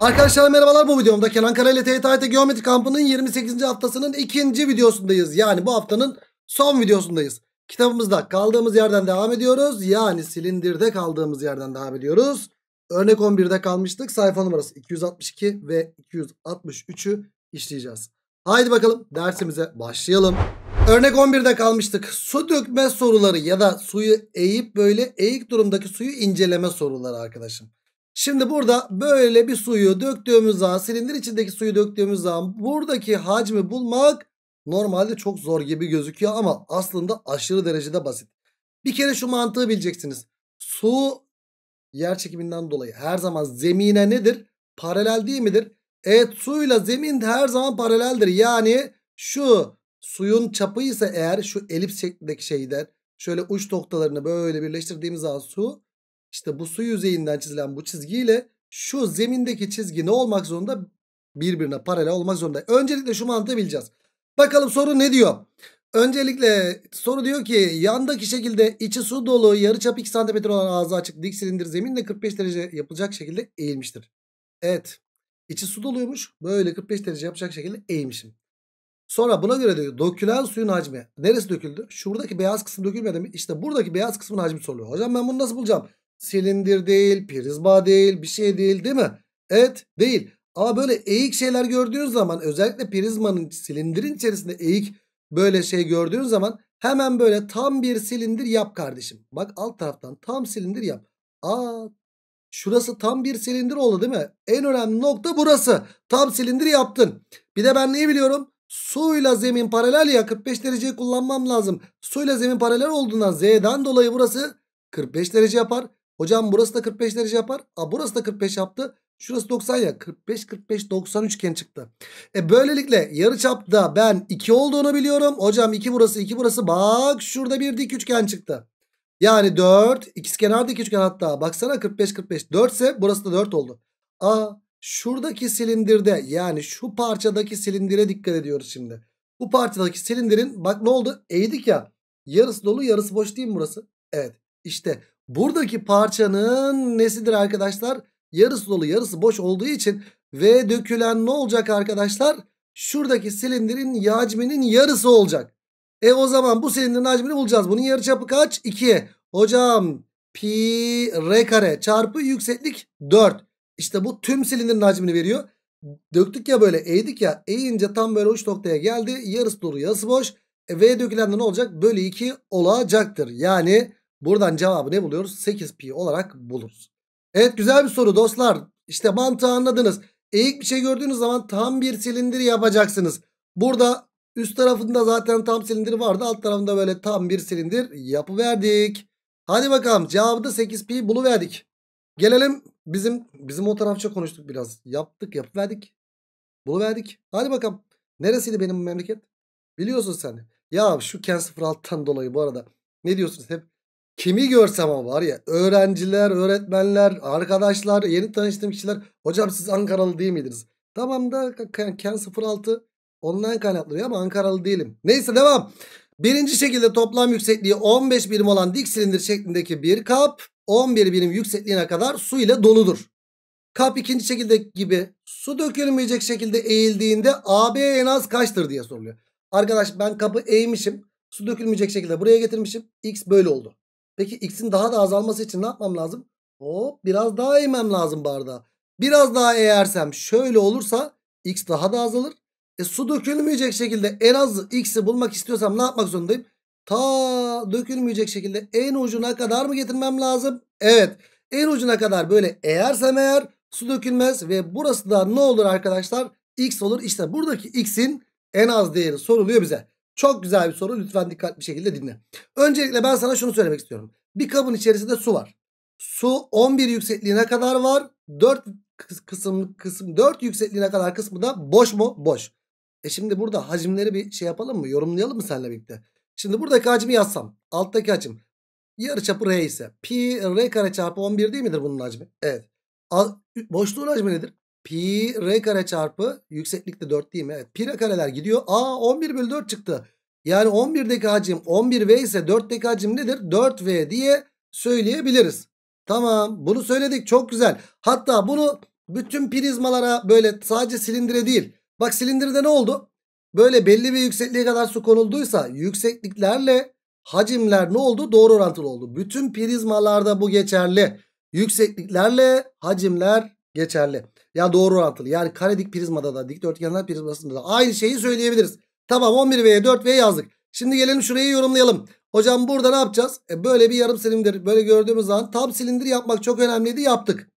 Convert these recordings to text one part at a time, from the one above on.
Arkadaşlar merhabalar bu videomda Kenan Kara ile TYT Geometri Kampı'nın 28. haftasının ikinci videosundayız. Yani bu haftanın son videosundayız. Kitabımızda kaldığımız yerden devam ediyoruz. Yani silindirde kaldığımız yerden devam ediyoruz. Örnek 11'de kalmıştık. Sayfa numarası 262 ve 263'ü işleyeceğiz. Haydi bakalım dersimize başlayalım. Örnek 11'de kalmıştık. Su dökme soruları ya da suyu eğip böyle eğik durumdaki suyu inceleme soruları arkadaşım. Şimdi burada böyle bir suyu döktüğümüz zaman silindir içindeki suyu döktüğümüz zaman buradaki hacmi bulmak normalde çok zor gibi gözüküyor ama aslında aşırı derecede basit. Bir kere şu mantığı bileceksiniz. Su yer çekiminden dolayı her zaman zemine nedir? Paralel değil midir? Evet suyla zemin her zaman paraleldir. Yani şu suyun çapı ise eğer şu elips şeklindeki şeyden şöyle uç noktalarını böyle birleştirdiğimiz zaman su işte bu su yüzeyinden çizilen bu çizgiyle şu zemindeki çizgi ne olmak zorunda? Birbirine paralel olmak zorunda. Öncelikle şu mantığı bileceğiz. Bakalım soru ne diyor? Öncelikle soru diyor ki yandaki şekilde içi su dolu yarıçapı 2 cm olan ağzı açık dik silindir zeminle 45 derece yapılacak şekilde eğilmiştir. Evet. İçi su doluymuş. Böyle 45 derece yapacak şekilde eğmişim. Sonra buna göre diyor dökülen suyun hacmi. Neresi döküldü? Şuradaki beyaz kısım dökülmedi mi? İşte buradaki beyaz kısmın hacmi soruluyor. Hocam ben bunu nasıl bulacağım? Silindir değil, prizma değil, bir şey değil değil mi? Evet değil. Ama böyle eğik şeyler gördüğünüz zaman özellikle prizmanın silindirin içerisinde eğik böyle şey gördüğün zaman hemen böyle tam bir silindir yap kardeşim. Bak alt taraftan tam silindir yap. Aa şurası tam bir silindir oldu değil mi? En önemli nokta burası. Tam silindir yaptın. Bir de ben neyi biliyorum? Suyla zemin paralel ya 45 dereceyi kullanmam lazım. Suyla zemin paralel olduğundan Z'den dolayı burası 45 derece yapar. Hocam burası da 45 derece yapar. Aa, burası da 45 yaptı. Şurası 90 ya. 45 45 90 üçgen çıktı. E böylelikle yarıçapta ben 2 olduğunu biliyorum. Hocam 2 burası 2 burası. Bak şurada bir dik üçgen çıktı. Yani 4 ikizkenar dik üçgen hatta. Baksana 45 45 4 ise burası da 4 oldu. Aa şuradaki silindirde yani şu parçadaki silindire dikkat ediyoruz şimdi. Bu parçadaki silindirin bak ne oldu? Eğdik ya. Yarısı dolu yarısı boş değil mi burası? Evet. İşte buradaki parçanın nesidir arkadaşlar? Yarısı dolu yarısı boş olduğu için V dökülen ne olacak arkadaşlar? Şuradaki silindirin hacminin yarısı olacak. E o zaman bu silindirin hacmini bulacağız. Bunun yarıçapı kaç? 2. Hocam pi r kare çarpı yükseklik 4. İşte bu tüm silindirin hacmini veriyor. Döktük ya böyle eğdik ya. Eğince tam böyle uç noktaya geldi. Yarısı dolu yarısı boş. E, v dökülen ne olacak? Bölü 2 olacaktır. Yani buradan cevabı ne buluyoruz? 8 pi olarak buluruz. Evet güzel bir soru dostlar. İşte mantığı anladınız. Eğik bir şey gördüğünüz zaman tam bir silindir yapacaksınız. Burada üst tarafında zaten tam silindir vardı. Alt tarafında böyle tam bir silindir yapıverdik. Hadi bakalım cevabı da 8 pi buluverdik. Gelelim bizim bizim o tarafça konuştuk biraz. Yaptık yapıverdik. Buluverdik. Hadi bakalım. Neresiydi benim memleket? Biliyorsun sen. Ya şu Ken 06'tan dolayı bu arada. Ne diyorsunuz hep? Kimi görsem ama var ya öğrenciler, öğretmenler, arkadaşlar, yeni tanıştığım kişiler. Hocam siz Ankaralı değil miydiniz? Tamam da Ken 06 online kaynaklanıyor ama Ankaralı değilim. Neyse devam. Birinci şekilde toplam yüksekliği 15 birim olan dik silindir şeklindeki bir kap 11 birim yüksekliğine kadar su ile doludur. Kap ikinci şekilde gibi su dökülmeyecek şekilde eğildiğinde AB en az kaçtır diye soruluyor. Arkadaş ben kapı eğmişim. Su dökülmeyecek şekilde buraya getirmişim. X böyle oldu. Peki x'in daha da azalması için ne yapmam lazım? Hop biraz daha eğmem lazım bardağı. Biraz daha eğersem şöyle olursa x daha da azalır. E su dökülmeyecek şekilde en az x'i bulmak istiyorsam ne yapmak zorundayım? Ta dökülmeyecek şekilde en ucuna kadar mı getirmem lazım? Evet. En ucuna kadar böyle eğersem eğer su dökülmez ve burası da ne olur arkadaşlar? X olur. İşte buradaki x'in en az değeri soruluyor bize. Çok güzel bir soru. Lütfen dikkatli bir şekilde dinle. Öncelikle ben sana şunu söylemek istiyorum. Bir kabın içerisinde su var. Su 11 yüksekliğine kadar var. 4 kısım kısım 4 yüksekliğine kadar kısmı da boş mu? Boş. E şimdi burada hacimleri bir şey yapalım mı? Yorumlayalım mı seninle birlikte? Şimdi buradaki hacmi yazsam. Alttaki hacim. Yarıçapı r ise. Pi r kare çarpı 11 değil midir bunun hacmi? Evet. Boşluğun hacmi nedir? Pi r kare çarpı yükseklikte 4 değil mi? Evet. Pi r kareler gidiyor. Aa 11 bölü 4 çıktı. Yani 11'deki hacim 11V ise 4'teki hacim nedir? 4V diye söyleyebiliriz. Tamam bunu söyledik çok güzel. Hatta bunu bütün prizmalara böyle sadece silindire değil. Bak silindirde ne oldu? Böyle belli bir yüksekliğe kadar su konulduysa yüksekliklerle hacimler ne oldu? Doğru orantılı oldu. Bütün prizmalarda bu geçerli. Yüksekliklerle hacimler geçerli. Ya doğru orantılı. Yani karedik prizmada da dikdörtgenler prizmasında da aynı şeyi söyleyebiliriz. Tamam 11V'ye 4V yazdık. Şimdi gelelim şurayı yorumlayalım. Hocam burada ne yapacağız? E böyle bir yarım silindir böyle gördüğümüz zaman tam silindir yapmak çok önemliydi yaptık.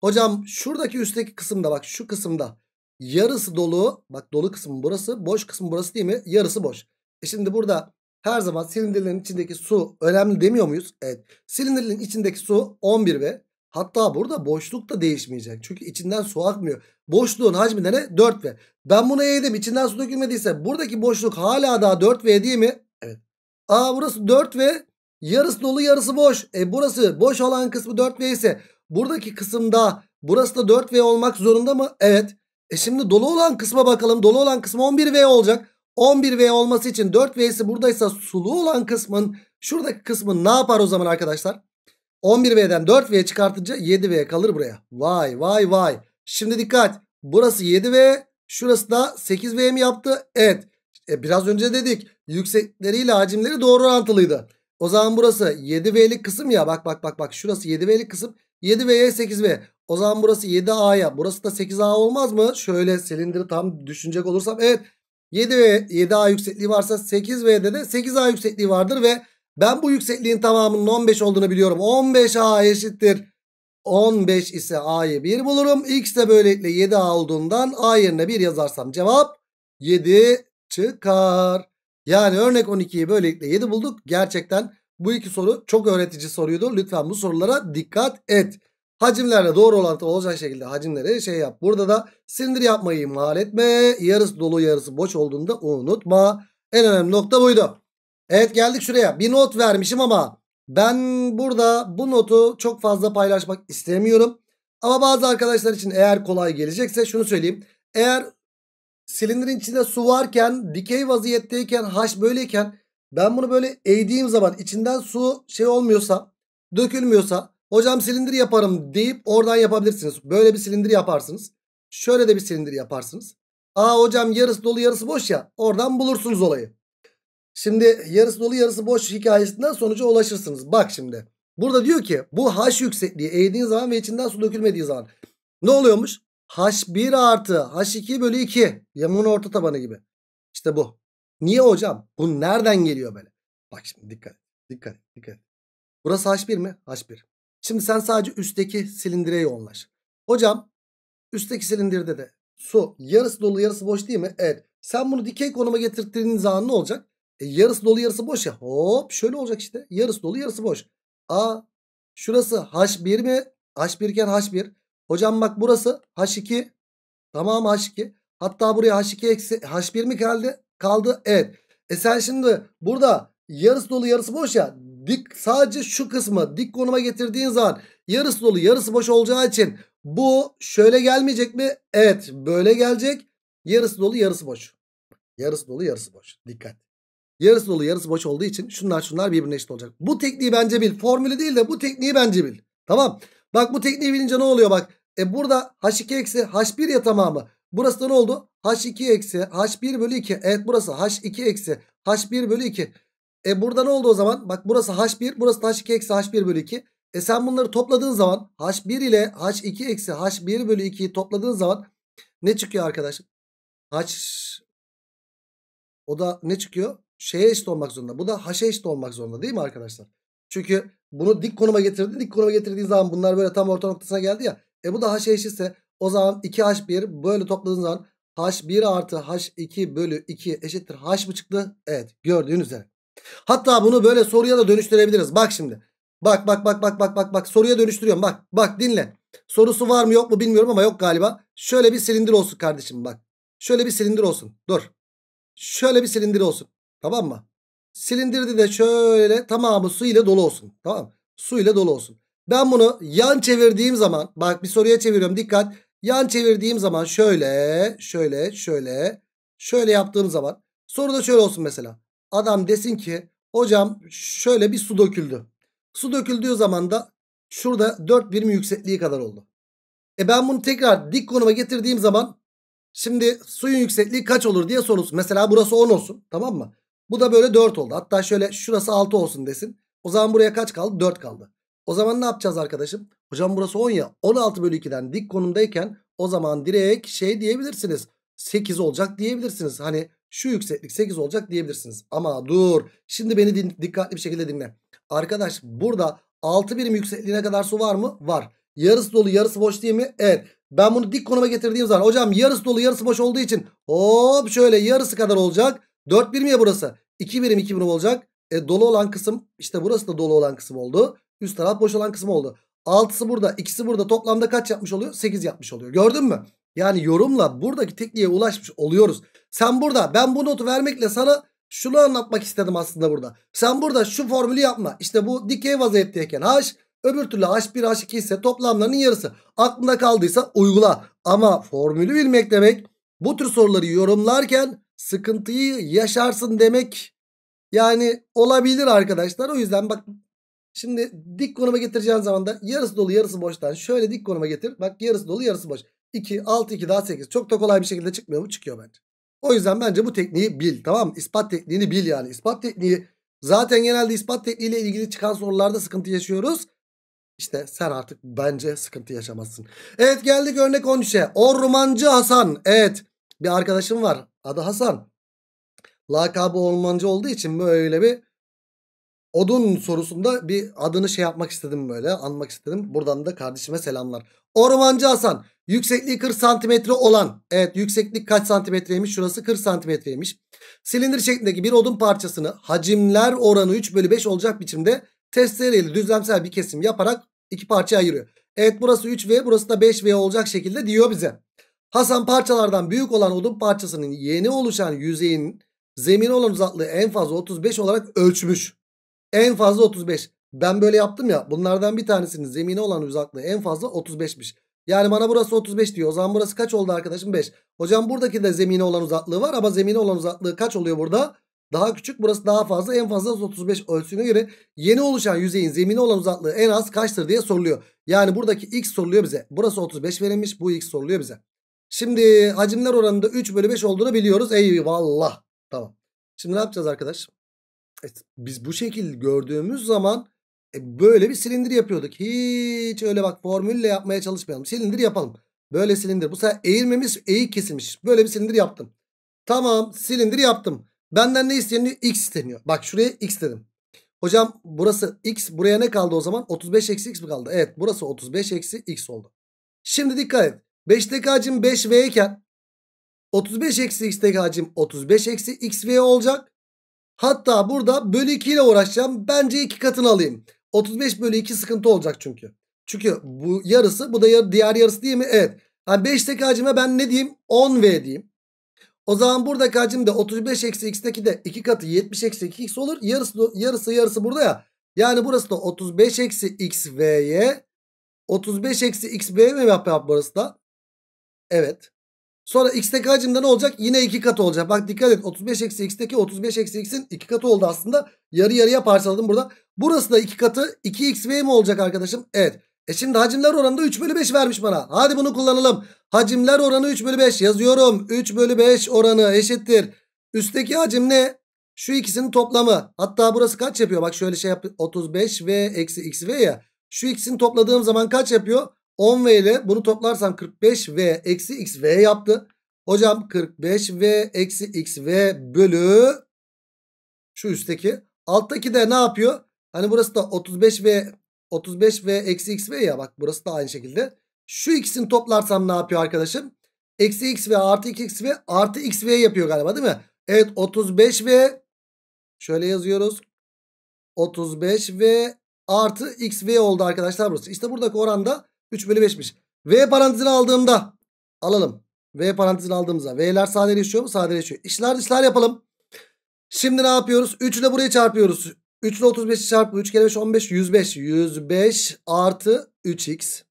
Hocam şuradaki üstteki kısımda bak şu kısımda yarısı dolu. Bak dolu kısmı burası boş kısmı burası değil mi? Yarısı boş. E şimdi burada her zaman silindirlerin içindeki su önemli demiyor muyuz? Evet. Silindirlerin içindeki su 11 ve hatta burada boşluk da değişmeyecek. Çünkü içinden su akmıyor. Boşluğun hacmi ne? 4 ve. Ben bunu eğdim. içinden su dökülmediyse buradaki boşluk hala daha 4 v değil mi? Evet. Aa burası 4 ve yarısı dolu yarısı boş. E burası boş olan kısmı 4 v ise buradaki kısımda burası da 4 v olmak zorunda mı? Evet. E şimdi dolu olan kısma bakalım. Dolu olan kısmı 11 v olacak. 11V olması için 4V'si buradaysa sulu olan kısmın şuradaki kısmın ne yapar o zaman arkadaşlar? 11V'den 4V çıkartınca 7V kalır buraya. Vay vay vay. Şimdi dikkat. Burası 7V. Şurası da 8V mi yaptı? Evet. E biraz önce dedik. Yüksekleriyle hacimleri doğru orantılıydı. O zaman burası 7V'lik kısım ya. Bak bak bak bak. Şurası 7V'lik kısım. 7V'ye 8V. O zaman burası 7A'ya. Burası da 8A olmaz mı? Şöyle silindiri tam düşünecek olursam. Evet. 7 ve 7A yüksekliği varsa 8V'de de 8A yüksekliği vardır ve ben bu yüksekliğin tamamının 15 olduğunu biliyorum. 15A eşittir 15 ise A'yı 1 bulurum. X de böylelikle 7A olduğundan A yerine 1 yazarsam cevap 7 çıkar. Yani örnek 12'yi böylelikle 7 bulduk. Gerçekten bu iki soru çok öğretici soruydu. Lütfen bu sorulara dikkat et. Hacimlerle doğru orantılı olacak şekilde hacimleri şey yap. Burada da silindir yapmayı ihmal etme. Yarısı dolu yarısı boş olduğunda unutma. En önemli nokta buydu. Evet geldik şuraya. Bir not vermişim ama ben burada bu notu çok fazla paylaşmak istemiyorum. Ama bazı arkadaşlar için eğer kolay gelecekse şunu söyleyeyim. Eğer silindirin içinde su varken dikey vaziyetteyken haş böyleyken ben bunu böyle eğdiğim zaman içinden su şey olmuyorsa dökülmüyorsa Hocam silindir yaparım deyip oradan yapabilirsiniz. Böyle bir silindir yaparsınız. Şöyle de bir silindir yaparsınız. Aa hocam yarısı dolu yarısı boş ya. Oradan bulursunuz olayı. Şimdi yarısı dolu yarısı boş hikayesinden sonuca ulaşırsınız. Bak şimdi. Burada diyor ki bu H yüksekliği eğdiğin zaman ve içinden su dökülmediği zaman. Ne oluyormuş? H1 artı H2 bölü 2. Yamuğun orta tabanı gibi. İşte bu. Niye hocam? Bu nereden geliyor böyle? Bak şimdi dikkat. Dikkat. Dikkat. Burası H1 mi? H1. Şimdi sen sadece üstteki silindire yoğunlaş. Hocam üstteki silindirde de su yarısı dolu yarısı boş değil mi? Evet. Sen bunu dikey konuma getirdiğin zaman ne olacak? E, yarısı dolu yarısı boş ya. Hop şöyle olacak işte. Yarısı dolu yarısı boş. A şurası H1 mi? H1 iken H1. Hocam bak burası H2. Tamam H2. Hatta buraya H2 eksi H1 mi kaldı? Kaldı. Evet. E sen şimdi burada yarısı dolu yarısı boş ya dik sadece şu kısmı dik konuma getirdiğin zaman yarısı dolu yarısı boş olacağı için bu şöyle gelmeyecek mi? Evet böyle gelecek. Yarısı dolu yarısı boş. Yarısı dolu yarısı boş. Dikkat. Yarısı dolu yarısı boş olduğu için şunlar şunlar birbirine eşit olacak. Bu tekniği bence bil. Formülü değil de bu tekniği bence bil. Tamam. Bak bu tekniği bilince ne oluyor bak. E burada H2 eksi H1 ya tamamı. Burası da ne oldu? H2 eksi H1 bölü 2. Evet burası H2 eksi H1 bölü 2. E burada ne oldu o zaman? Bak burası H1 burası da H2 eksi H1 bölü 2. E sen bunları topladığın zaman H1 ile H2 eksi H1 bölü 2'yi topladığın zaman ne çıkıyor arkadaşlar? H o da ne çıkıyor? Şeye eşit olmak zorunda. Bu da H'e eşit olmak zorunda değil mi arkadaşlar? Çünkü bunu dik konuma getirdin. Dik konuma getirdiğin zaman bunlar böyle tam orta noktasına geldi ya. E bu da H'e eşitse o zaman 2H1 böyle topladığın zaman H1 artı H2 bölü 2 eşittir H mı çıktı? Evet gördüğünüz üzere. Hatta bunu böyle soruya da dönüştürebiliriz. Bak şimdi. Bak bak bak bak bak bak bak soruya dönüştürüyorum. Bak bak dinle. Sorusu var mı yok mu bilmiyorum ama yok galiba. Şöyle bir silindir olsun kardeşim bak. Şöyle bir silindir olsun. Dur. Şöyle bir silindir olsun. Tamam mı? Silindirde de şöyle tamamı su ile dolu olsun. Tamam Su ile dolu olsun. Ben bunu yan çevirdiğim zaman bak bir soruya çeviriyorum dikkat. Yan çevirdiğim zaman şöyle şöyle şöyle şöyle yaptığım zaman soruda şöyle olsun mesela. Adam desin ki hocam şöyle bir su döküldü. Su döküldüğü zaman da şurada 4 birim yüksekliği kadar oldu. E ben bunu tekrar dik konuma getirdiğim zaman şimdi suyun yüksekliği kaç olur diye sorulsun. Mesela burası 10 olsun tamam mı? Bu da böyle 4 oldu. Hatta şöyle şurası 6 olsun desin. O zaman buraya kaç kaldı? 4 kaldı. O zaman ne yapacağız arkadaşım? Hocam burası 10 ya. 16 bölü 2'den dik konumdayken o zaman direkt şey diyebilirsiniz. 8 olacak diyebilirsiniz. Hani şu yükseklik 8 olacak diyebilirsiniz. Ama dur. Şimdi beni din dikkatli bir şekilde dinle. Arkadaş burada 6 birim yüksekliğine kadar su var mı? Var. Yarısı dolu yarısı boş değil mi? Evet. Ben bunu dik konuma getirdiğim zaman hocam yarısı dolu yarısı boş olduğu için hop şöyle yarısı kadar olacak. 4 birim ya burası. 2 birim 2 birim olacak. E, dolu olan kısım işte burası da dolu olan kısım oldu. Üst taraf boş olan kısım oldu. 6'sı burada ikisi burada toplamda kaç yapmış oluyor? 8 yapmış oluyor. Gördün mü? Yani yorumla buradaki tekniğe ulaşmış oluyoruz. Sen burada ben bu notu vermekle sana şunu anlatmak istedim aslında burada. Sen burada şu formülü yapma. İşte bu dikey vaziyetteyken H öbür türlü H1 H2 ise toplamlarının yarısı. Aklında kaldıysa uygula. Ama formülü bilmek demek bu tür soruları yorumlarken sıkıntıyı yaşarsın demek. Yani olabilir arkadaşlar. O yüzden bak şimdi dik konuma getireceğin zaman da yarısı dolu yarısı boştan şöyle dik konuma getir. Bak yarısı dolu yarısı boş. 2 6 2 daha 8 çok da kolay bir şekilde çıkmıyor mu? Çıkıyor bence. O yüzden bence bu tekniği bil tamam mı? İspat tekniğini bil yani. İspat tekniği zaten genelde ispat tekniğiyle ilgili çıkan sorularda sıkıntı yaşıyoruz. İşte sen artık bence sıkıntı yaşamazsın. Evet geldik örnek 13'e. Ormancı Hasan. Evet bir arkadaşım var. Adı Hasan. Lakabı ormancı olduğu için böyle bir odun sorusunda bir adını şey yapmak istedim böyle. Anmak istedim. Buradan da kardeşime selamlar. Ormancı Hasan. Yüksekliği 40 santimetre olan. Evet yükseklik kaç santimetreymiş? Şurası 40 santimetreymiş. Silindir şeklindeki bir odun parçasını hacimler oranı 3 bölü 5 olacak biçimde testereyle düzlemsel bir kesim yaparak iki parçaya ayırıyor. Evet burası 3V burası da 5V olacak şekilde diyor bize. Hasan parçalardan büyük olan odun parçasının yeni oluşan yüzeyin zemine olan uzaklığı en fazla 35 olarak ölçmüş. En fazla 35. Ben böyle yaptım ya bunlardan bir tanesinin zemine olan uzaklığı en fazla 35'miş. Yani bana burası 35 diyor. O zaman burası kaç oldu arkadaşım? 5. Hocam buradaki de zemine olan uzaklığı var ama zemine olan uzaklığı kaç oluyor burada? Daha küçük burası daha fazla en fazla 35 ölçüsüne göre yeni oluşan yüzeyin zemine olan uzaklığı en az kaçtır diye soruluyor. Yani buradaki x soruluyor bize. Burası 35 verilmiş bu x soruluyor bize. Şimdi hacimler oranında 3 bölü 5 olduğunu biliyoruz. Eyvallah. Tamam. Şimdi ne yapacağız arkadaş? Evet, biz bu şekil gördüğümüz zaman e, böyle bir silindir yapıyorduk. Hiç öyle bak formülle yapmaya çalışmayalım. Silindir yapalım. Böyle silindir. Bu sefer eğilmemiz eğik kesilmiş. Böyle bir silindir yaptım. Tamam silindir yaptım. Benden ne isteniyor? X isteniyor. Bak şuraya X dedim. Hocam burası X. Buraya ne kaldı o zaman? 35 eksi X mi kaldı? Evet burası 35 eksi X oldu. Şimdi dikkat et. 5'teki hacim 5V iken 35 eksi X'teki hacim 35 eksi XV olacak. Hatta burada bölü 2 ile uğraşacağım. Bence iki katını alayım. 35 bölü 2 sıkıntı olacak çünkü. Çünkü bu yarısı bu da diğer yarısı değil mi? Evet. Yani 5'teki hacime ben ne diyeyim? 10V diyeyim. O zaman buradaki hacim de 35 eksi x'teki de 2 katı 70 eksi 2x olur. Yarısı, yarısı yarısı burada ya. Yani burası da 35 eksi xv'ye 35 eksi xb mi yapıyor burası da? Evet. Sonra x'teki hacim de ne olacak? Yine 2 katı olacak. Bak dikkat et. 35 eksi x'teki 35 eksi x'in 2 katı oldu aslında. Yarı yarıya parçaladım burada. Burası da 2 katı 2xv mi olacak arkadaşım? Evet. E şimdi hacimler oranında 3 bölü 5 vermiş bana. Hadi bunu kullanalım. Hacimler oranı 3 bölü 5 yazıyorum. 3 bölü 5 oranı eşittir. Üstteki hacim ne? Şu ikisinin toplamı. Hatta burası kaç yapıyor? Bak şöyle şey yap. 35 v eksi x v ya. Şu ikisini topladığım zaman kaç yapıyor? 10 v ile bunu toplarsam 45 v eksi x v yaptı. Hocam 45 v eksi x v bölü şu üstteki. Alttaki de ne yapıyor? Hani burası da 35 v 35 ve eksi x v ya bak burası da aynı şekilde. Şu ikisini toplarsam ne yapıyor arkadaşım? Eksi x ve artı 2x ve artı x v yapıyor galiba değil mi? Evet 35 ve şöyle yazıyoruz. 35 ve artı x v oldu arkadaşlar burası. İşte buradaki oranda 3 bölü 5'miş. V parantezini aldığımda alalım. V parantezini aldığımızda V'ler sadeleşiyor mu? Sadeleşiyor. İşler dışlar yapalım. Şimdi ne yapıyoruz? 3 ile burayı çarpıyoruz. 3 ile 35'i çarpı 3 kere 5 15 105. 105 artı 3x.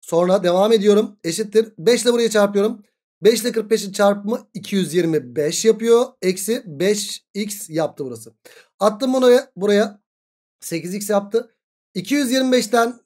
Sonra devam ediyorum. Eşittir. 5 ile buraya çarpıyorum. 5 ile 45'in çarpımı 225 yapıyor. Eksi 5x yaptı burası. Attım bunu buraya. 8x yaptı. 225'ten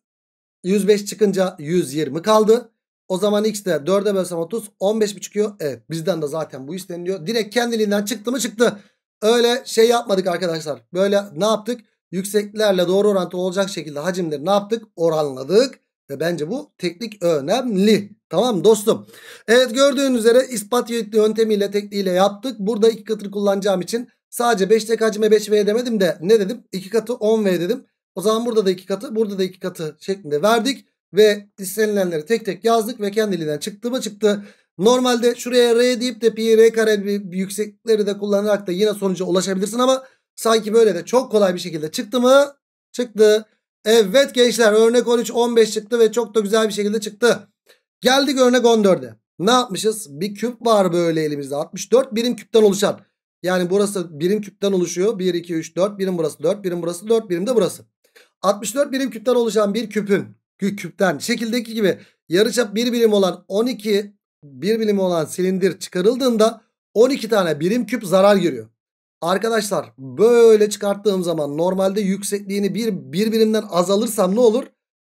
105 çıkınca 120 kaldı. O zaman x de 4'e bölsem 30 15 mi çıkıyor? Evet bizden de zaten bu isteniliyor. Direkt kendiliğinden çıktı mı çıktı. Öyle şey yapmadık arkadaşlar. Böyle ne yaptık? Yüksekliklerle doğru orantılı olacak şekilde hacimleri ne yaptık? Oranladık. Ve bence bu teknik önemli. Tamam dostum. Evet gördüğünüz üzere ispat yöntemiyle tekniğiyle yaptık. Burada iki katını kullanacağım için sadece 5 tek hacime 5V demedim de ne dedim? 2 katı 10V dedim. O zaman burada da 2 katı burada da 2 katı şeklinde verdik. Ve istenilenleri tek tek yazdık ve kendiliğinden çıktı mı çıktı. Normalde şuraya R deyip de pi R kare bir yükseklikleri de kullanarak da yine sonuca ulaşabilirsin ama sanki böyle de çok kolay bir şekilde çıktı mı? Çıktı. Evet gençler örnek 13 15 çıktı ve çok da güzel bir şekilde çıktı. Geldik örnek 14'e. Ne yapmışız? Bir küp var böyle elimizde. 64 birim küpten oluşan. Yani burası birim küpten oluşuyor. 1, 2, 3, 4. Birim burası 4. Birim burası 4. Birim de burası. 64 birim küpten oluşan bir küpün küpten şekildeki gibi yarıçap 1 birim olan 12 1 birim olan silindir çıkarıldığında 12 tane birim küp zarar görüyor. Arkadaşlar böyle çıkarttığım zaman normalde yüksekliğini bir, bir birimden azalırsam ne olur?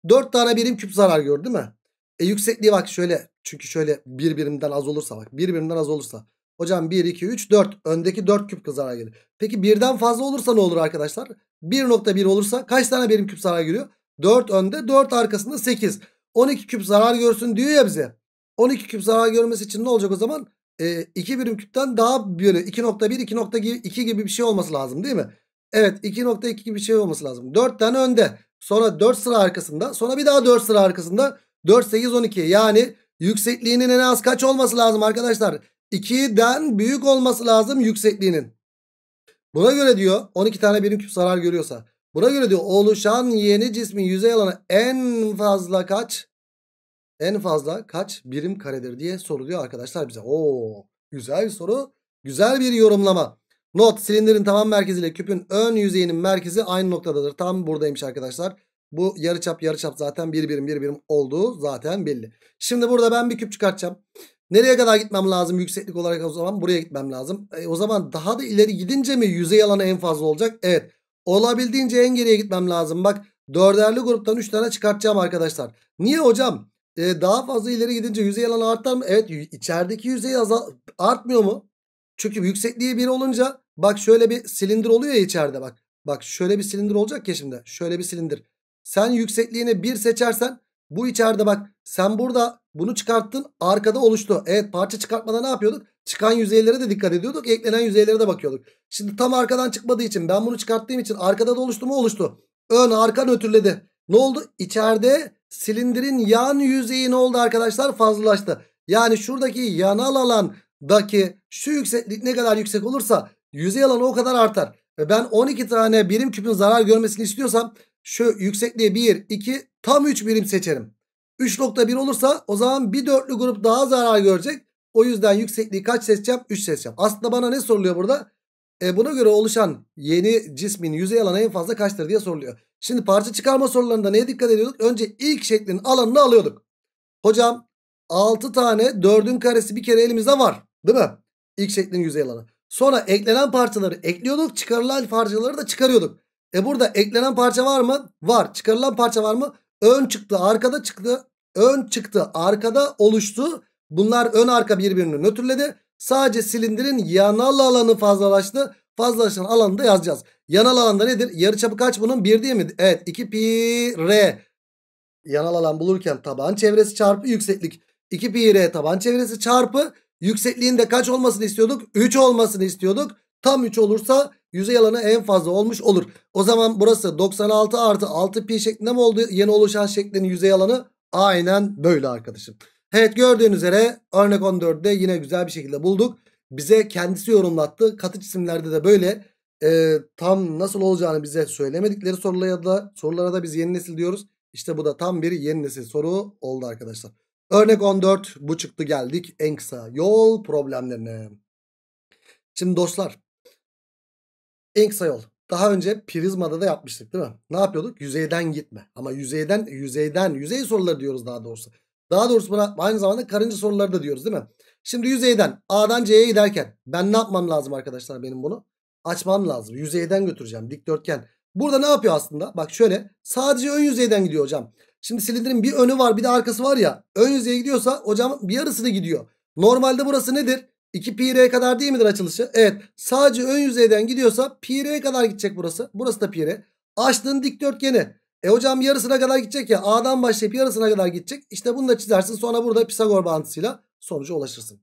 4 tane birim küp zarar gör değil mi? E yüksekliği bak şöyle çünkü şöyle bir birimden az olursa bak bir birimden az olursa. Hocam 1 2 3 4 öndeki 4 küp zarar gelir. Peki birden fazla olursa ne olur arkadaşlar? 1.1 olursa kaç tane birim küp zarar görüyor? 4 önde 4 arkasında 8. 12 küp zarar görsün diyor ya bize. 12 küp zarar görmesi için ne olacak o zaman? E, 2 birim küpten daha böyle 2.1 2.2 gibi bir şey olması lazım değil mi? Evet 2.2 gibi bir şey olması lazım. 4 tane önde. Sonra 4 sıra arkasında. Sonra bir daha 4 sıra arkasında. 4 8 12 yani yüksekliğinin en az kaç olması lazım arkadaşlar? 2'den büyük olması lazım yüksekliğinin. Buna göre diyor 12 tane birim küp zarar görüyorsa. Buna göre diyor oluşan yeni cismin yüzey alanı en fazla kaç? En fazla kaç birim karedir diye soruluyor arkadaşlar bize. Oo, güzel bir soru. Güzel bir yorumlama. Not silindirin taban merkezi ile küpün ön yüzeyinin merkezi aynı noktadadır. Tam buradaymış arkadaşlar. Bu yarıçap yarıçap zaten bir birim bir birim olduğu zaten belli. Şimdi burada ben bir küp çıkartacağım. Nereye kadar gitmem lazım yükseklik olarak o zaman buraya gitmem lazım. E, o zaman daha da ileri gidince mi yüzey alanı en fazla olacak? Evet. Olabildiğince en geriye gitmem lazım. Bak dörderli gruptan 3 tane çıkartacağım arkadaşlar. Niye hocam? Ee, daha fazla ileri gidince yüzey alanı artar mı? Evet içerideki yüzey artmıyor mu? Çünkü yüksekliği 1 olunca bak şöyle bir silindir oluyor ya içeride bak. Bak şöyle bir silindir olacak ya şimdi. Şöyle bir silindir. Sen yüksekliğini 1 seçersen bu içeride bak sen burada bunu çıkarttın arkada oluştu. Evet parça çıkartmada ne yapıyorduk? Çıkan yüzeylere de dikkat ediyorduk. Eklenen yüzeylere de bakıyorduk. Şimdi tam arkadan çıkmadığı için ben bunu çıkarttığım için arkada da oluştu mu oluştu. Ön arka nötrledi. Ne oldu? İçeride silindirin yan yüzeyi ne oldu arkadaşlar? Fazlalaştı. Yani şuradaki yanal alandaki şu yükseklik ne kadar yüksek olursa yüzey alanı o kadar artar. Ben 12 tane birim küpün zarar görmesini istiyorsam şu yüksekliği 1, 2 tam 3 birim seçerim. 3.1 olursa o zaman bir dörtlü grup daha zarar görecek. O yüzden yüksekliği kaç seçeceğim? 3 seçeceğim. Aslında bana ne soruluyor burada? E buna göre oluşan yeni cismin yüzey alanı en fazla kaçtır diye soruluyor. Şimdi parça çıkarma sorularında neye dikkat ediyorduk? Önce ilk şeklin alanını alıyorduk. Hocam 6 tane 4'ün karesi bir kere elimizde var. Değil mi? İlk şeklin yüzey alanı. Sonra eklenen parçaları ekliyorduk. Çıkarılan parçaları da çıkarıyorduk. E burada eklenen parça var mı? Var. Çıkarılan parça var mı? Ön çıktı, arkada çıktı. Ön çıktı, arkada oluştu. Bunlar ön arka birbirini nötrledi. Sadece silindirin yanal alanı fazlalaştı. Fazlalaşan alanı da yazacağız. Yanal alanda nedir? Yarıçapı kaç bunun? 1 değil mi? Evet 2 pi r. Yanal alan bulurken taban çevresi çarpı yükseklik. 2 pi r taban çevresi çarpı yüksekliğinde kaç olmasını istiyorduk? 3 olmasını istiyorduk. Tam 3 olursa yüzey alanı en fazla olmuş olur. O zaman burası 96 artı 6 pi şeklinde mi oldu? Yeni oluşan şeklin yüzey alanı aynen böyle arkadaşım. Evet gördüğünüz üzere örnek 14'de yine güzel bir şekilde bulduk. Bize kendisi yorumlattı. Katı cisimlerde de böyle e, tam nasıl olacağını bize söylemedikleri sorulara da, sorulara da biz yeni nesil diyoruz. İşte bu da tam bir yeni nesil soru oldu arkadaşlar. Örnek 14 bu çıktı geldik en kısa yol problemlerine. Şimdi dostlar en kısa yol. Daha önce prizmada da yapmıştık değil mi? Ne yapıyorduk? Yüzeyden gitme. Ama yüzeyden yüzeyden yüzey soruları diyoruz daha doğrusu. Daha doğrusu buna aynı zamanda karınca soruları da diyoruz değil mi? Şimdi yüzeyden A'dan C'ye giderken ben ne yapmam lazım arkadaşlar benim bunu? Açmam lazım. Yüzeyden götüreceğim. Dikdörtgen. Burada ne yapıyor aslında? Bak şöyle sadece ön yüzeyden gidiyor hocam. Şimdi silindirin bir önü var bir de arkası var ya. Ön yüzeye gidiyorsa hocam bir yarısını gidiyor. Normalde burası nedir? 2 pi r kadar değil midir açılışı? Evet. Sadece ön yüzeyden gidiyorsa pi r kadar gidecek burası. Burası da pi r. Açtığın dikdörtgeni. E hocam yarısına kadar gidecek ya. A'dan başlayıp yarısına kadar gidecek. İşte bunu da çizersin. Sonra burada Pisagor bağıntısıyla sonuca ulaşırsın.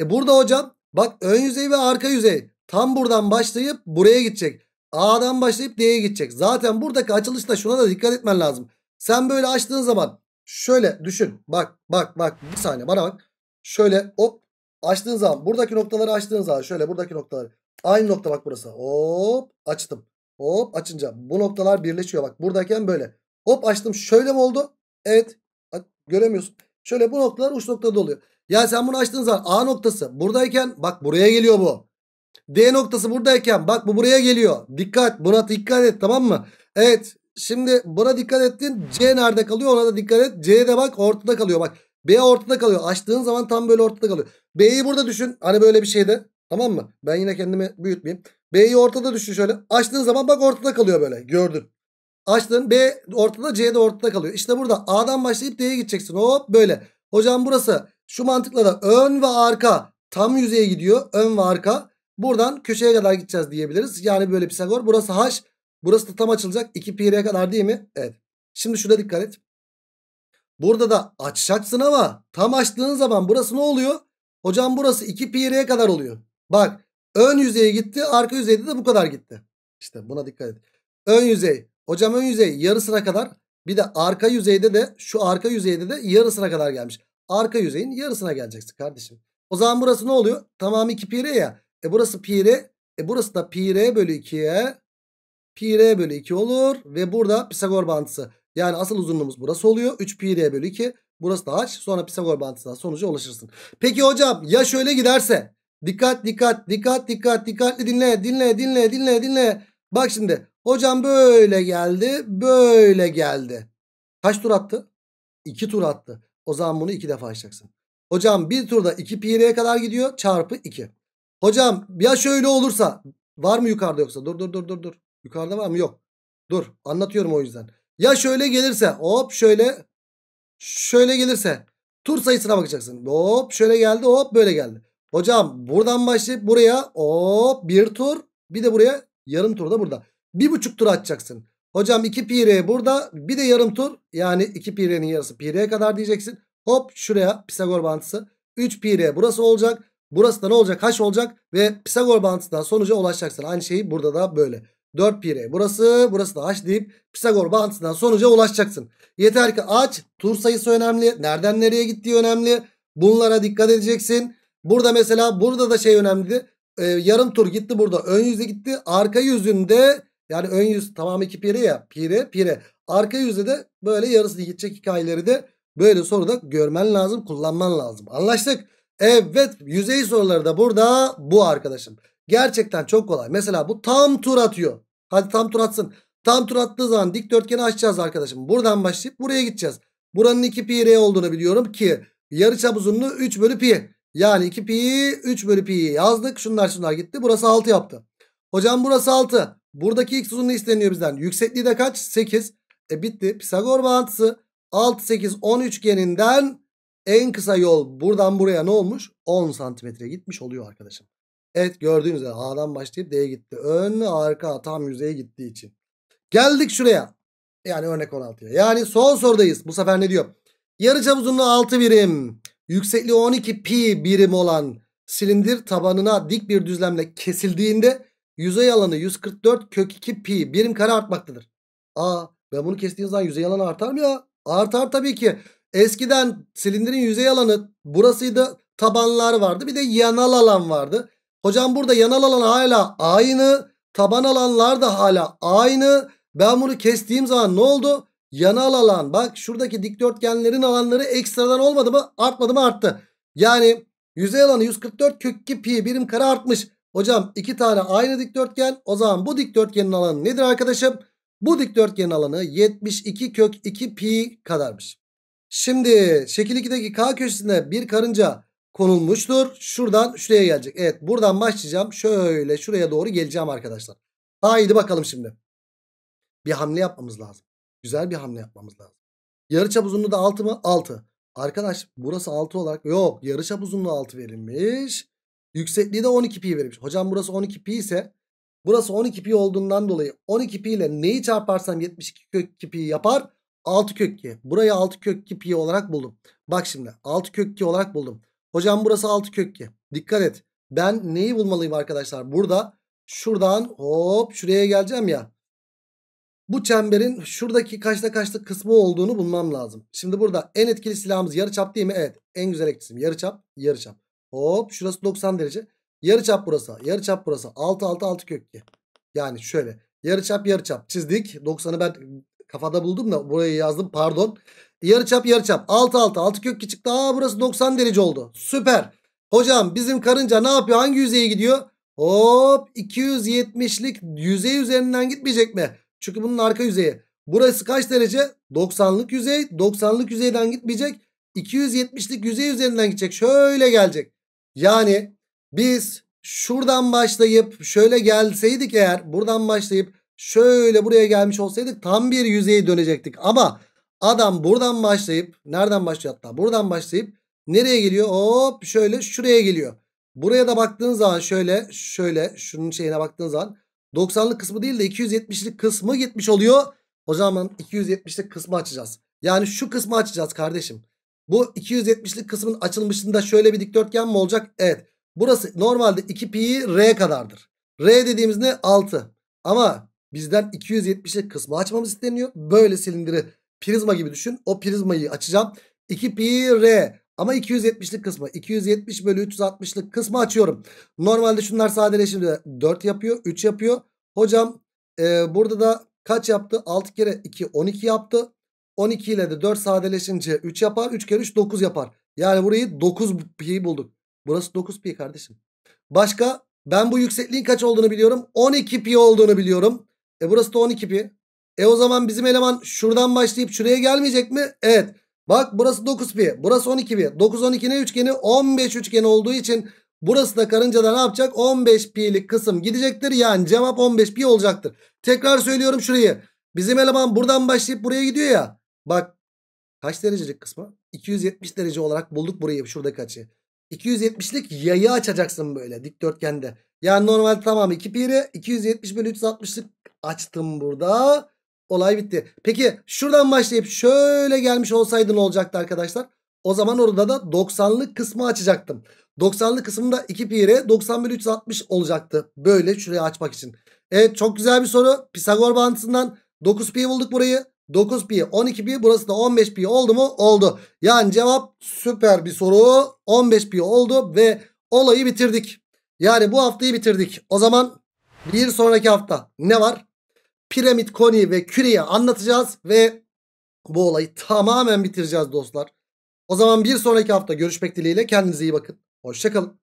E burada hocam bak ön yüzey ve arka yüzey tam buradan başlayıp buraya gidecek. A'dan başlayıp D'ye gidecek. Zaten buradaki açılışta şuna da dikkat etmen lazım. Sen böyle açtığın zaman şöyle düşün. Bak bak bak bir saniye bana bak. Şöyle hop açtığın zaman buradaki noktaları açtığın zaman şöyle buradaki noktaları. Aynı nokta bak burası. Hop açtım. Hop açınca bu noktalar birleşiyor. Bak buradayken böyle. Hop açtım. Şöyle mi oldu? Evet. Göremiyorsun. Şöyle bu noktalar uç noktada oluyor. Yani sen bunu açtığın zaman A noktası buradayken bak buraya geliyor bu. D noktası buradayken bak bu buraya geliyor. Dikkat buna dikkat et tamam mı? Evet şimdi buna dikkat ettin. C nerede kalıyor ona da dikkat et. C de bak ortada kalıyor bak. B ortada kalıyor. Açtığın zaman tam böyle ortada kalıyor. B'yi burada düşün. Hani böyle bir şeyde. Tamam mı? Ben yine kendimi büyütmeyeyim. B'yi ortada düşün şöyle. Açtığın zaman bak ortada kalıyor böyle. Gördün. Açtın B ortada C de ortada kalıyor. İşte burada A'dan başlayıp D'ye gideceksin. Hop böyle. Hocam burası şu mantıkla da ön ve arka tam yüzeye gidiyor. Ön ve arka. Buradan köşeye kadar gideceğiz diyebiliriz. Yani böyle Pisagor. Burası H. Burası da tam açılacak. 2 pi kadar değil mi? Evet. Şimdi şurada dikkat et. Burada da açacaksın ama tam açtığın zaman burası ne oluyor? Hocam burası 2 pi kadar oluyor. Bak ön yüzeye gitti. Arka yüzeyde de bu kadar gitti. İşte buna dikkat et. Ön yüzey. Hocam ön yüzey yarısına kadar. Bir de arka yüzeyde de şu arka yüzeyde de yarısına kadar gelmiş. Arka yüzeyin yarısına geleceksin kardeşim. O zaman burası ne oluyor? Tamamı 2 pi ya. E burası pi r. E burası da pi r bölü 2'ye pi r bölü 2 olur. Ve burada Pisagor bağıntısı. Yani asıl uzunluğumuz burası oluyor. 3 pi r bölü 2. Burası da h. Sonra Pisagor bağıntısından sonuca ulaşırsın. Peki hocam ya şöyle giderse? Dikkat dikkat dikkat dikkat dikkatli dinle dinle dinle dinle dinle. Bak şimdi hocam böyle geldi böyle geldi. Kaç tur attı? 2 tur attı. O zaman bunu 2 defa açacaksın. Hocam bir turda 2 pi r'ye kadar gidiyor çarpı 2. Hocam ya şöyle olursa var mı yukarıda yoksa? Dur dur dur dur dur. Yukarıda var mı? Yok. Dur anlatıyorum o yüzden. Ya şöyle gelirse hop şöyle şöyle gelirse tur sayısına bakacaksın. Hop şöyle geldi hop böyle geldi. Hocam buradan başlayıp buraya hop bir tur bir de buraya yarım tur da burada. Bir buçuk tur atacaksın. Hocam 2 pi r burada bir de yarım tur yani 2 pi r'nin yarısı pi r kadar diyeceksin. Hop şuraya Pisagor bağıntısı 3 pi r burası olacak. Burası da ne olacak? H olacak ve Pisagor bağıntısından sonuca ulaşacaksın. Aynı şeyi burada da böyle. 4 pi r burası burası da h deyip Pisagor bağıntısından sonuca ulaşacaksın. Yeter ki aç tur sayısı önemli. Nereden nereye gittiği önemli. Bunlara dikkat edeceksin. Burada mesela burada da şey önemli. Ee, yarım tur gitti burada. Ön yüzü gitti. Arka yüzünde yani ön yüz tamamı 2 pi r ya. Pi r pi r. Arka yüzde de böyle yarısı gidecek hikayeleri de böyle soruda görmen lazım. Kullanman lazım. Anlaştık. Evet yüzey soruları da burada bu arkadaşım. Gerçekten çok kolay. Mesela bu tam tur atıyor. Hadi tam tur atsın. Tam tur attığı zaman dikdörtgeni açacağız arkadaşım. Buradan başlayıp buraya gideceğiz. Buranın 2 pi r olduğunu biliyorum ki yarıçap uzunluğu 3 bölü pi. Yani 2 pi 3 bölü pi yazdık. Şunlar şunlar gitti. Burası 6 yaptı. Hocam burası 6. Buradaki x uzunluğu isteniyor bizden. Yüksekliği de kaç? 8. E bitti. Pisagor bağıntısı 6 8 10 üçgeninden en kısa yol buradan buraya ne olmuş? 10 santimetre gitmiş oluyor arkadaşım. Evet gördüğünüz üzere A'dan başlayıp D'ye gitti. Ön arka tam yüzeye gittiği için. Geldik şuraya. Yani örnek 16'ya. Yani son sorudayız. Bu sefer ne diyor? Yarıçap uzunluğu 6 birim. Yüksekliği 12 pi birim olan silindir tabanına dik bir düzlemle kesildiğinde yüzey alanı 144 kök 2 pi birim kare artmaktadır. Aa ben bunu kestiğim zaman yüzey alanı artar mı ya? Artar tabii ki. Eskiden silindirin yüzey alanı burasıydı. Tabanlar vardı. Bir de yanal alan vardı. Hocam burada yanal alan hala aynı. Taban alanlar da hala aynı. Ben bunu kestiğim zaman ne oldu? Yanal alan bak şuradaki dikdörtgenlerin alanları ekstradan olmadı mı? Artmadı mı? Arttı. Yani yüzey alanı 144 kök 2 pi birim kare artmış. Hocam iki tane aynı dikdörtgen. O zaman bu dikdörtgenin alanı nedir arkadaşım? Bu dikdörtgenin alanı 72 kök 2 pi kadarmış. Şimdi şekil 2'deki K köşesine bir karınca konulmuştur. Şuradan şuraya gelecek. Evet buradan başlayacağım. Şöyle şuraya doğru geleceğim arkadaşlar. Haydi bakalım şimdi. Bir hamle yapmamız lazım. Güzel bir hamle yapmamız lazım. Yarıçap uzunluğu da 6 mı? 6. Arkadaş burası 6 olarak yok. Yarıçap uzunluğu 6 verilmiş. Yüksekliği de 12 pi verilmiş. Hocam burası 12 pi ise burası 12 pi olduğundan dolayı 12 pi ile neyi çarparsam 72 kök 2 pi yapar? 6 kök 2. Burayı 6 kök 2 pi olarak buldum. Bak şimdi 6 kök 2 olarak buldum. Hocam burası 6 kök 2. Dikkat et. Ben neyi bulmalıyım arkadaşlar? Burada şuradan hop şuraya geleceğim ya. Bu çemberin şuradaki kaçta kaçlık kısmı olduğunu bulmam lazım. Şimdi burada en etkili silahımız yarıçap değil mi? Evet. En güzel eklisim yarıçap, yarıçap. Hop şurası 90 derece. Yarıçap burası. Yarıçap burası. 6 6 6 kök 2. Yani şöyle. Yarıçap yarıçap çizdik. 90'ı ben kafada buldum da burayı yazdım pardon. Yarıçap yarıçap 6 6 6 kök 2 çıktı. Aa burası 90 derece oldu. Süper. Hocam bizim karınca ne yapıyor? Hangi yüzeye gidiyor? Hop 270'lik yüzey üzerinden gitmeyecek mi? Çünkü bunun arka yüzeyi. Burası kaç derece? 90'lık yüzey. 90'lık yüzeyden gitmeyecek. 270'lik yüzey üzerinden gidecek. Şöyle gelecek. Yani biz şuradan başlayıp şöyle gelseydik eğer buradan başlayıp şöyle buraya gelmiş olsaydık tam bir yüzeye dönecektik. Ama adam buradan başlayıp nereden başlıyor hatta buradan başlayıp nereye geliyor? Hop şöyle şuraya geliyor. Buraya da baktığın zaman şöyle şöyle şunun şeyine baktığın zaman 90'lık kısmı değil de 270'lik kısmı gitmiş oluyor. O zaman 270'lik kısmı açacağız. Yani şu kısmı açacağız kardeşim. Bu 270'lik kısmın açılmışında şöyle bir dikdörtgen mi olacak? Evet. Burası normalde 2 pi r kadardır. R dediğimiz ne? 6. Ama bizden 270'lik kısmı açmamız isteniyor. Böyle silindiri prizma gibi düşün. O prizmayı açacağım. 2 pi r ama 270'lik kısmı 270 bölü 360'lık kısmı açıyorum. Normalde şunlar sadeleşince 4 yapıyor 3 yapıyor. Hocam e, burada da kaç yaptı? 6 kere 2 12 yaptı. 12 ile de 4 sadeleşince 3 yapar. 3 kere 3 9 yapar. Yani burayı 9 pi bulduk. Burası 9 pi kardeşim. Başka ben bu yüksekliğin kaç olduğunu biliyorum. 12 pi olduğunu biliyorum. E burası da 12 pi. E o zaman bizim eleman şuradan başlayıp şuraya gelmeyecek mi? Evet. Bak burası 9 pi. Burası 12 pi. 9 12 ne üçgeni? 15 üçgeni olduğu için burası da karıncada ne yapacak? 15 pi'lik kısım gidecektir. Yani cevap 15 pi olacaktır. Tekrar söylüyorum şurayı. Bizim eleman buradan başlayıp buraya gidiyor ya. Bak kaç derecelik kısmı? 270 derece olarak bulduk burayı şuradaki açıyı. 270'lik yayı açacaksın böyle dikdörtgende. Yani normal tamam 2 pi 270 bölü 360'lık açtım burada. Olay bitti. Peki şuradan başlayıp şöyle gelmiş olsaydı ne olacaktı arkadaşlar? O zaman orada da 90'lık kısmı açacaktım. 90'lık kısmında 2 pi 90 bölü 360 olacaktı. Böyle şuraya açmak için. Evet çok güzel bir soru. Pisagor bağıntısından 9 pi bulduk burayı. 9 pi 12 pi burası da 15 pi oldu mu? Oldu. Yani cevap süper bir soru. 15 pi oldu ve olayı bitirdik. Yani bu haftayı bitirdik. O zaman bir sonraki hafta ne var? Piramit, koni ve küreyi anlatacağız ve bu olayı tamamen bitireceğiz dostlar. O zaman bir sonraki hafta görüşmek dileğiyle kendinize iyi bakın. Hoşçakalın.